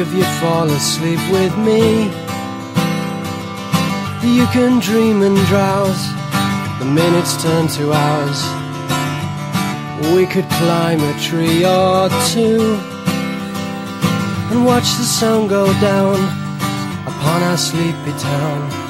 if you'd fall asleep with me. You can dream and drowse, the minutes turn to hours. We could climb a tree or two and watch the sun go down upon our sleepy town.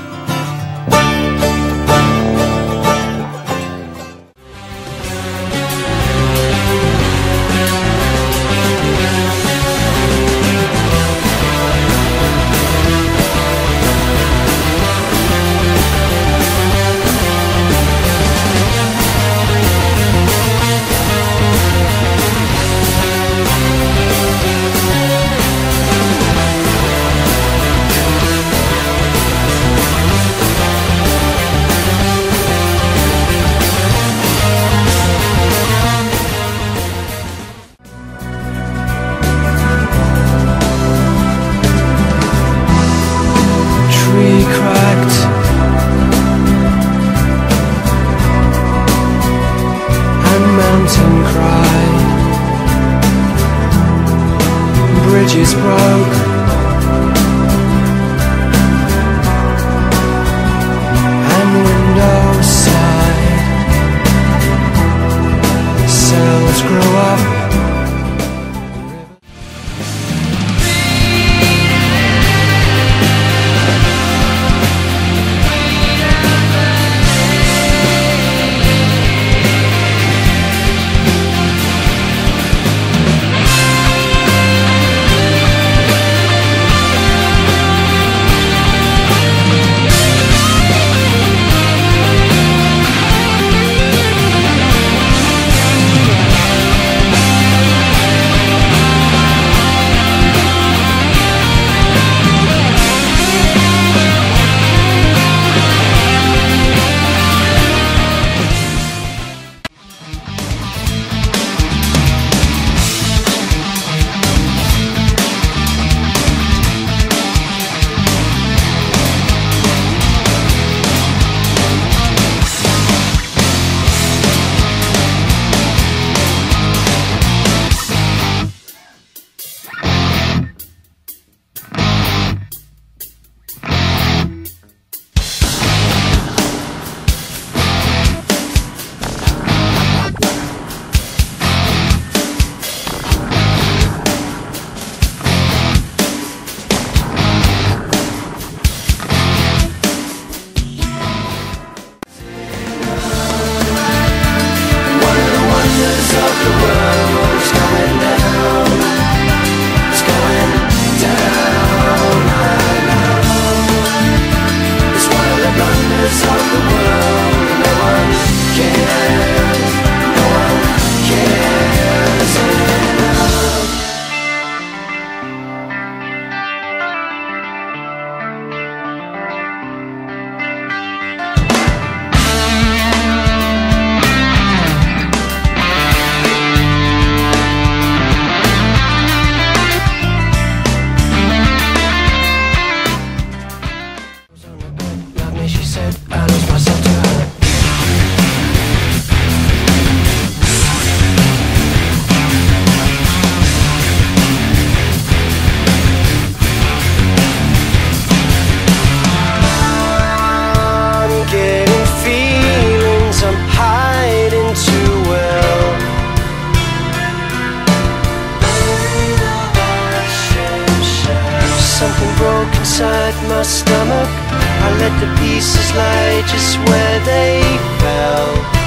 The pieces lie just where they fell.